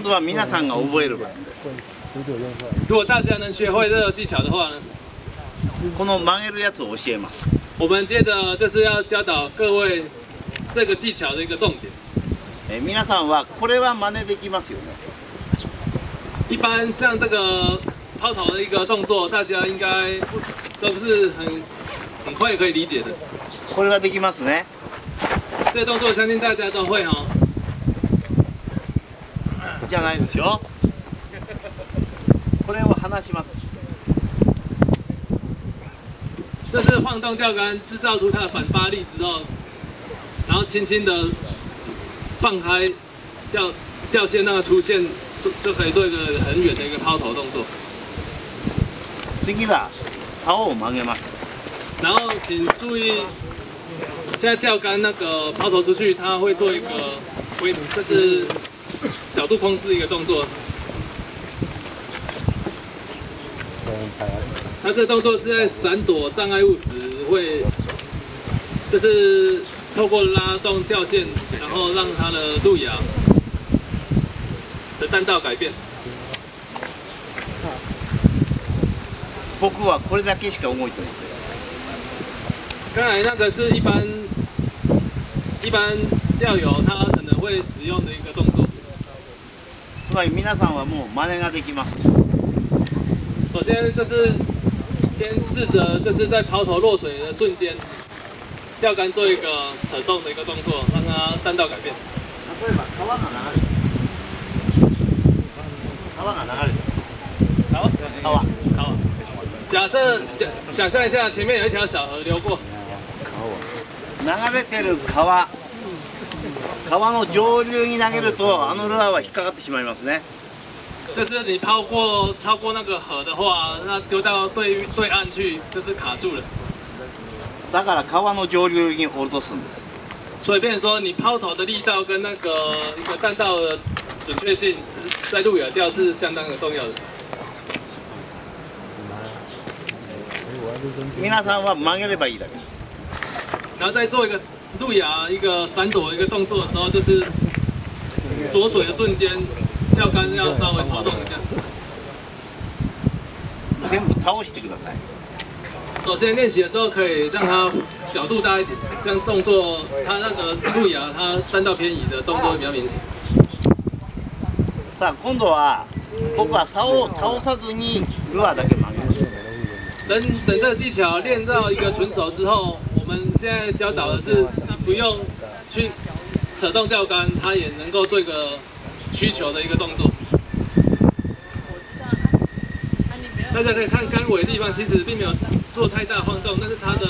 今度は皆さんが覚える番です如果大家能学会这个技巧的话呢，この曲げるやつを教えます我们接着就是要教导各位这个技巧的一个重点。えー皆さんはこれは真似できますよね一般像这个抛投的一个动作，大家应该不都是很很快可以理解的。これはできますね这个动作相信大家都会哦。じゃないですよこれを離します这是晃动钓竿制造出它的反发力之后，然后轻轻的放开钓钓线，让它出现，就就可以做一个很远的一个抛投动作。次は竿を曲げます然后请注意，现在钓竿那个抛投出去，它会做一个微，这是 角度控制一个动作。它这个动作是在闪躲障碍物时会，就是透过拉动钓线，然后让它的路亚的弹道改变。僕はこれだけしか動いてません刚才那个是一般一般钓友他可能会使用的一个动作。 つまり皆さんはもう真似ができます首先就是先试着就是在抛投落水的瞬间，钓竿做一个扯动的一个动作，让它弹道改变。例えば川が流れてる川が流れてる好，川好。假设假想象一下，前面有一条小河流过，流れてる川 川の上流に投げるとあのルアーは引っかかってしまいますね就是你抛过超过那个河的话，那丢到对对岸去就是卡住了。だから川の上流に落とすんです所以变成说你抛投的力道跟那个一个弹道的准确性是在路亚钓是相当的重要的。皆さんは曲げればいいだけ然后再做一个路亚一个闪躲一个动作的时候，就是着水的瞬间，钓竿要稍微抽动一下。全部倒してください首先练习的时候可以让它角度大一点，这样动作它那个路亚它弹道偏移的动作会比较明显。さあ今度は僕は竿を倒さずにルアーだけ曲げます等等这个技巧练到一个纯熟之后，我们现在教导的是你 不用去扯动钓竿，它也能够做一个曲球的一个动作。大家可以看竿尾的地方，其实并没有做太大晃动，但是它的